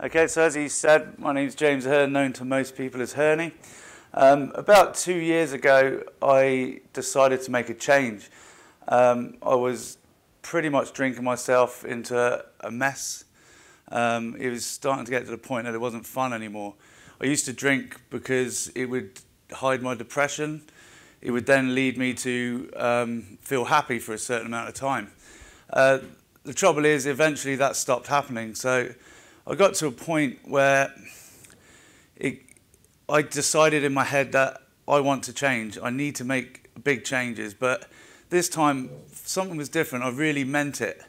Okay, so as he said, my name is James Aherne, known to most people as Herney. Um, about two years ago, I decided to make a change. Um, I was pretty much drinking myself into a mess. Um, it was starting to get to the point that it wasn't fun anymore. I used to drink because it would hide my depression. It would then lead me to um, feel happy for a certain amount of time. Uh, the trouble is, eventually that stopped happening. So I got to a point where it, I decided in my head that I want to change. I need to make big changes. But this time, something was different. I really meant it.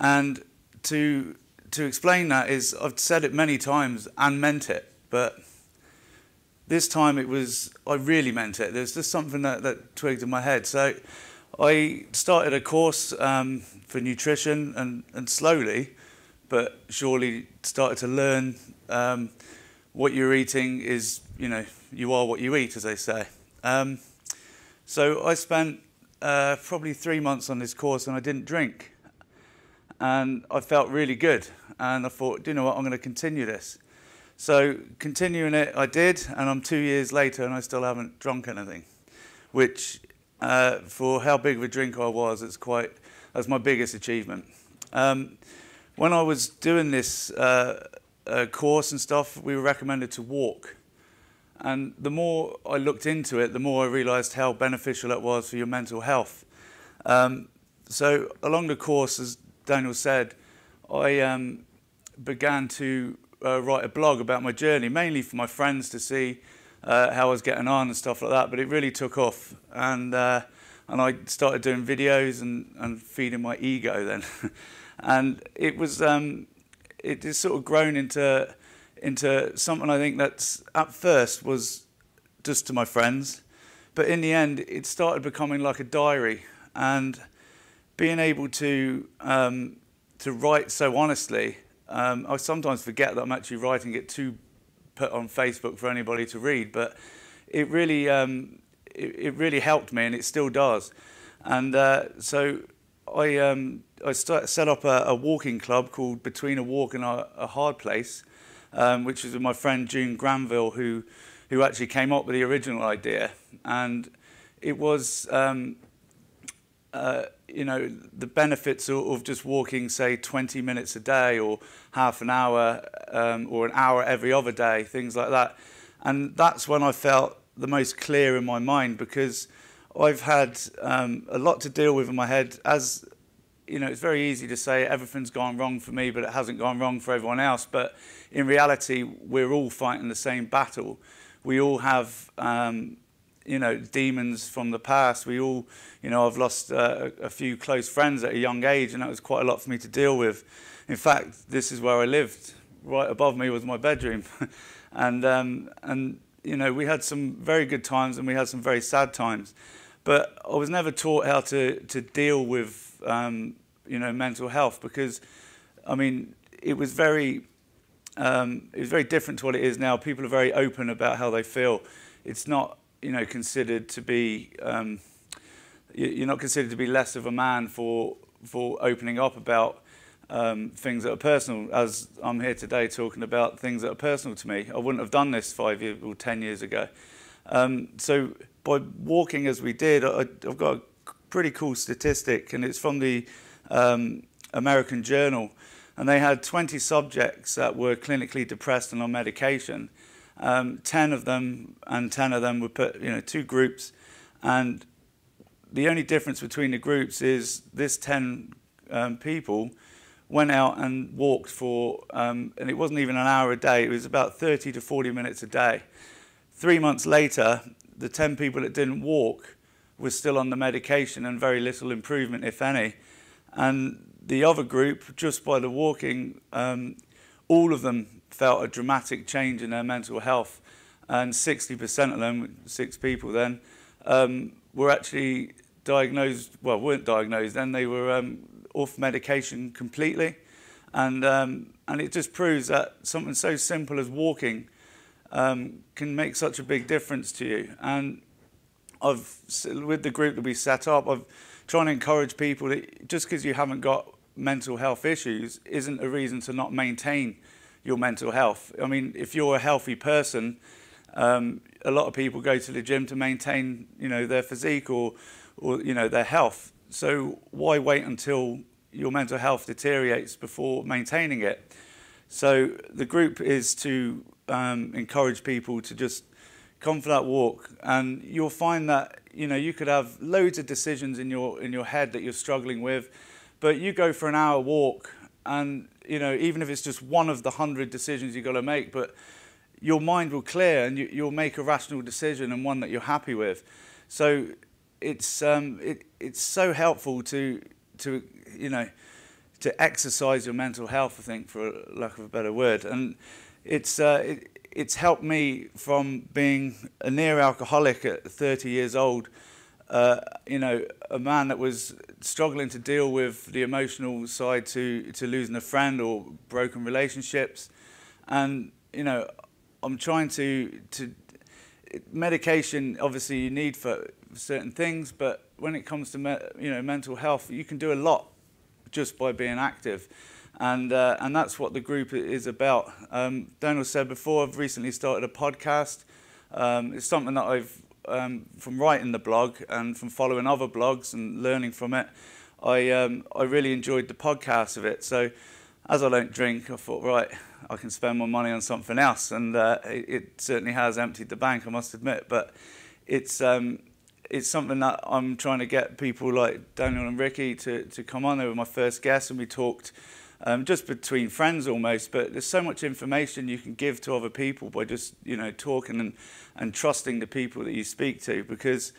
And to, to explain that is, I've said it many times and meant it. But this time it was, I really meant it. There's just something that, that twigged in my head. So I started a course um, for nutrition and, and slowly, but surely started to learn um, what you're eating is, you know, you are what you eat, as they say. Um, so I spent uh, probably three months on this course and I didn't drink. And I felt really good. And I thought, do you know what, I'm going to continue this. So continuing it, I did, and I'm two years later and I still haven't drunk anything, which uh, for how big of a drinker I was, it's quite, that's my biggest achievement. Um, when I was doing this uh, uh, course and stuff, we were recommended to walk. And the more I looked into it, the more I realized how beneficial it was for your mental health. Um, so along the course, as Daniel said, I um, began to uh, write a blog about my journey, mainly for my friends to see uh, how I was getting on and stuff like that. But it really took off, and uh, and I started doing videos and, and feeding my ego then. and it was um, it has sort of grown into into something I think that's at first was just to my friends, but in the end it started becoming like a diary and being able to um, to write so honestly. Um, I sometimes forget that I'm actually writing it to put on Facebook for anybody to read, but it really um, it, it, really helped me and it still does. And uh, so I um, I start, set up a, a, walking club called Between a Walk and a, a Hard Place, um, which was with my friend June Granville, who, who actually came up with the original idea. And it was, um, uh, you know, the benefits of, of, just walking, say, 20 minutes a day or half an hour um, or an hour every other day, things like that. And that's when I felt the most clear in my mind because I've had um, a lot to deal with in my head as you know, it's very easy to say everything's gone wrong for me, but it hasn't gone wrong for everyone else. But in reality, we're all fighting the same battle. We all have, um, you know, demons from the past. We all, you know, I've lost uh, a few close friends at a young age, and that was quite a lot for me to deal with. In fact, this is where I lived. Right above me was my bedroom, and um, and you know, we had some very good times, and we had some very sad times. But I was never taught how to to deal with um, you know, mental health because, I mean, it was very, um, it was very different to what it is now. People are very open about how they feel. It's not, you know, considered to be, um, you're not considered to be less of a man for for opening up about um, things that are personal. As I'm here today talking about things that are personal to me, I wouldn't have done this five years or ten years ago. Um, so by walking as we did, I, I've got a pretty cool statistic, and it's from the um, American Journal. And they had 20 subjects that were clinically depressed and on medication. Um, 10 of them, and 10 of them were put, you know, two groups. And the only difference between the groups is this 10 um, people went out and walked for, um, and it wasn't even an hour a day, it was about 30 to 40 minutes a day. Three months later, the 10 people that didn't walk were still on the medication and very little improvement, if any. And the other group, just by the walking, um, all of them felt a dramatic change in their mental health. And 60% of them, six people then, um, were actually diagnosed, well, weren't diagnosed then, they were um, off medication completely. And, um, and it just proves that something so simple as walking um, can make such a big difference to you. And I've with the group that we set up, I've trying to encourage people that just because you haven't got mental health issues isn't a reason to not maintain your mental health. I mean, if you're a healthy person, um, a lot of people go to the gym to maintain, you know, their physique or, or you know, their health. So why wait until your mental health deteriorates before maintaining it? So the group is to um, encourage people to just come for that walk, and you'll find that you know you could have loads of decisions in your in your head that you're struggling with, but you go for an hour walk, and you know even if it's just one of the hundred decisions you've got to make, but your mind will clear and you, you'll make a rational decision and one that you're happy with. So it's um, it, it's so helpful to to you know to exercise your mental health. I think, for lack of a better word, and it's uh, it, it's helped me from being a near alcoholic at 30 years old. Uh, you know, a man that was struggling to deal with the emotional side to to losing a friend or broken relationships, and you know, I'm trying to to medication. Obviously, you need for certain things, but when it comes to you know mental health, you can do a lot just by being active. And, uh, and that's what the group is about. Um, Daniel said before, I've recently started a podcast. Um, it's something that I've, um, from writing the blog and from following other blogs and learning from it, I, um, I really enjoyed the podcast of it. So as I don't drink, I thought, right, I can spend my money on something else. And uh, it, it, certainly has emptied the bank, I must admit. But it's, um, it's something that I'm trying to get people like Daniel and Ricky to, to come on. They were my first guests, and we talked um, just between friends almost. But there's so much information you can give to other people by just you know talking and, and trusting the people that you speak to. Because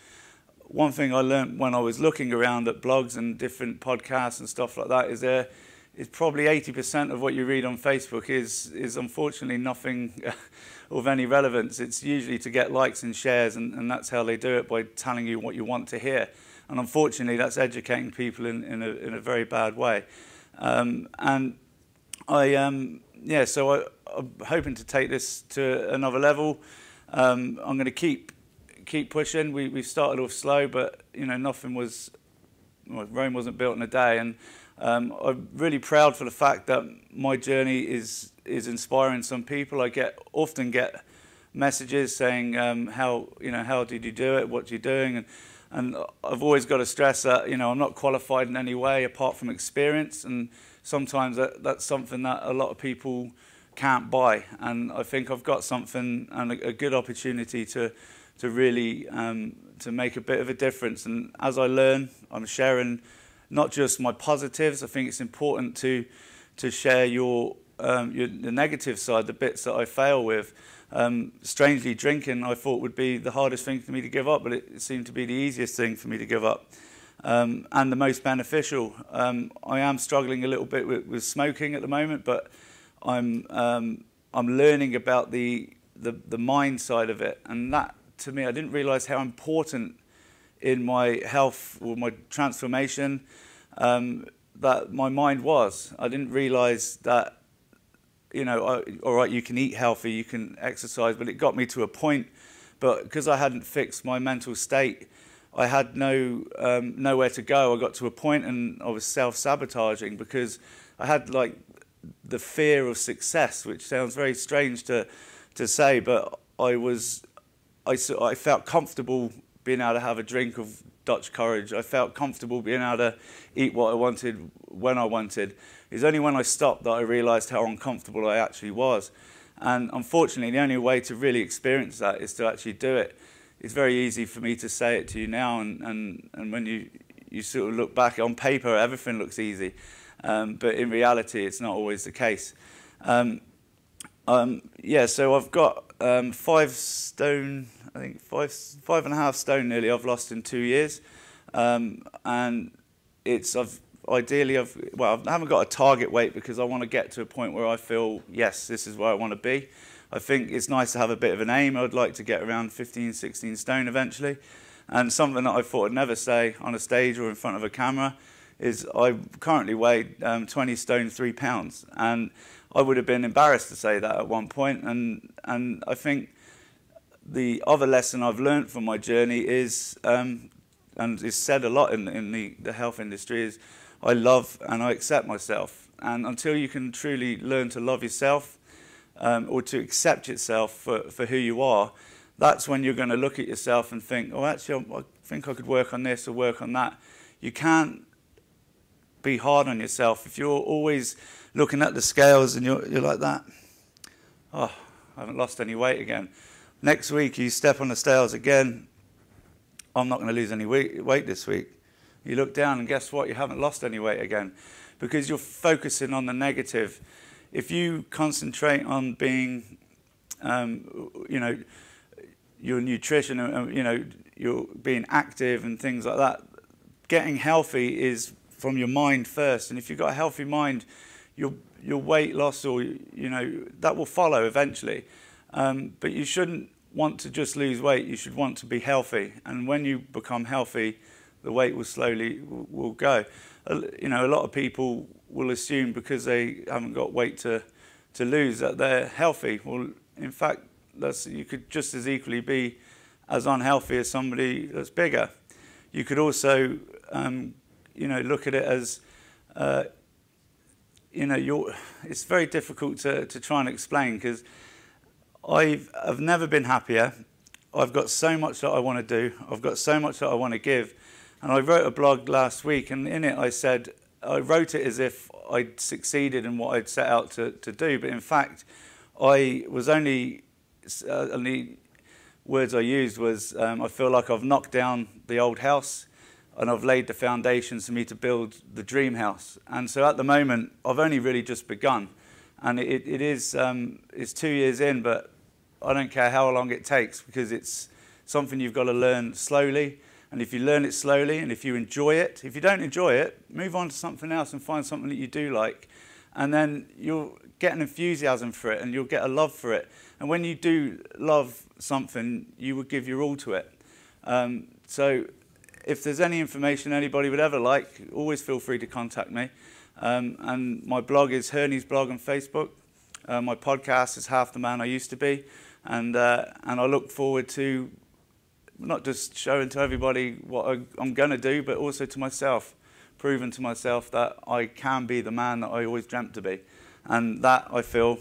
one thing I learned when I was looking around at blogs and different podcasts and stuff like that is there is probably 80% of what you read on Facebook is is unfortunately nothing of any relevance. It's usually to get likes and shares, and, and that's how they do it by telling you what you want to hear. And unfortunately, that's educating people in, in, a, in a very bad way. Um, and I, um, yeah, so I, I'm hoping to take this to another level. Um, I'm going to keep keep pushing. We we started off slow, but you know nothing was well, Rome wasn't built in a day, and um, I'm really proud for the fact that my journey is is inspiring some people. I get often get messages saying um, how you know how did you do it, what are you're doing, and and I've always got to stress that you know I'm not qualified in any way apart from experience, and sometimes that, that's something that a lot of people can't buy, and I think I've got something and a, a good opportunity to to really um, to make a bit of a difference. And as I learn, I'm sharing not just my positives. I think it's important to to share your, um, your the negative side, the bits that I fail with. Um, strangely, drinking I thought would be the hardest thing for me to give up, but it seemed to be the easiest thing for me to give up. Um, and the most beneficial. Um, I am struggling a little bit with, with smoking at the moment, but I'm um, I'm learning about the, the the mind side of it, and that to me I didn't realise how important in my health or my transformation um, that my mind was. I didn't realize that, you know, I, all right, you can eat healthy, you can exercise, but it got me to a point. But because I hadn't fixed my mental state, I had no um, nowhere to go. I got to a point and I was self-sabotaging because I had like the fear of success, which sounds very strange to to say, but I was I, I felt comfortable being able to have a drink of Dutch courage. I felt comfortable being able to eat what I wanted when I wanted. It was only when I stopped that I realized how uncomfortable I actually was. And unfortunately, the only way to really experience that is to actually do it. It's very easy for me to say it to you now, and, and, and when you, you sort of look back on paper, everything looks easy. Um, but in reality, it's not always the case. Um, um, yeah, so I've got um, five stone I think five five and a half stone nearly I've lost in two years, um, and it's I've ideally I've well I haven't got a target weight because I want to get to a point where I feel yes this is where I want to be. I think it's nice to have a bit of an aim. I'd like to get around 15, 16 stone eventually. And something that I thought I'd never say on a stage or in front of a camera is I currently weigh um, 20 stone, three pounds. And I would have been embarrassed to say that at one point. And, and I think the other lesson I've learned from my journey is, um, and is said a lot in, in the, the health industry, is I love and I accept myself. And until you can truly learn to love yourself, um, or to accept yourself for, for who you are, that's when you're going to look at yourself and think, oh, actually, I think I could work on this or work on that. You can't be hard on yourself. If you're always looking at the scales and you're, you're like that, oh, I haven't lost any weight again. Next week, you step on the scales again, I'm not going to lose any weight, this week. You look down and guess what? You haven't lost any weight again because you're focusing on the negative. If you concentrate on being, um, you know, your nutrition, uh, you know, you're being active and things like that, getting healthy is from your mind first. And if you've got a healthy mind, your your weight loss or you know that will follow eventually. Um, but you shouldn't want to just lose weight. You should want to be healthy. And when you become healthy, the weight will slowly will, go. You know, a lot of people will assume because they haven't got weight to to lose that they're healthy. Well, in fact, that's, you could just as equally be as unhealthy as somebody that's bigger. You could also, um, you know, look at it as, uh, you know, you're, it's very difficult to, to try and explain because I've, I've never been happier. I've got so much that I want to do. I've got so much that I want to give. And I wrote a blog last week, and in it I said, I wrote it as if I'd succeeded in what I'd set out to, to do. But in fact, I was only, uh, only words I used was, um, I feel like I've knocked down the old house and I've laid the foundations for me to build the dream house. And so at the moment, I've only really just begun. And it, it is, um, it's two years in, but I don't care how long it takes because it's something you've got to learn slowly and if you learn it slowly and if you enjoy it, if you don't enjoy it, move on to something else and find something that you do like. And then you'll get an enthusiasm for it and you'll get a love for it. And when you do love something, you will give your all to it. Um, so if there's any information anybody would ever like, always feel free to contact me. Um, and my blog is Herney's blog on Facebook. Uh, my podcast is Half the Man I Used to Be. And, uh, and I look forward to not just showing to everybody what I, going to do, but also to myself, proving to myself that I can be the man that I always dreamt to be. And that I feel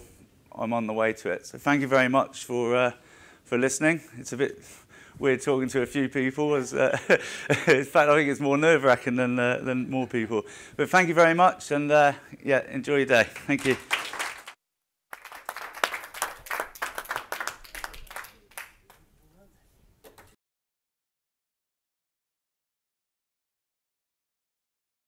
I'm on the way to it. So thank you very much for, uh, for listening. It's a bit weird talking to a few people. As, uh, in fact, I think it's more nerve-wracking than, uh, than more people. But thank you very much, and uh, yeah, enjoy your day. Thank you.